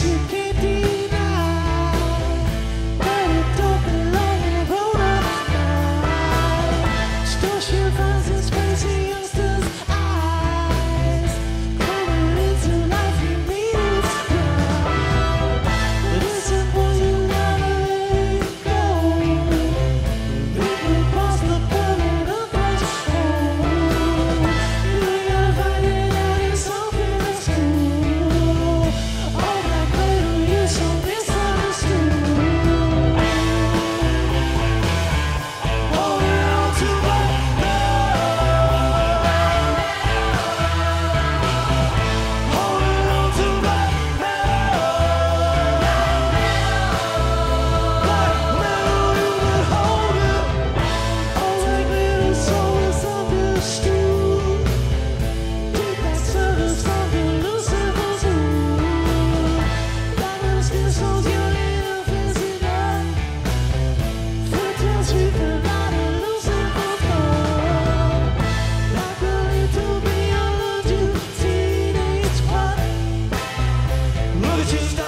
Still she finds its to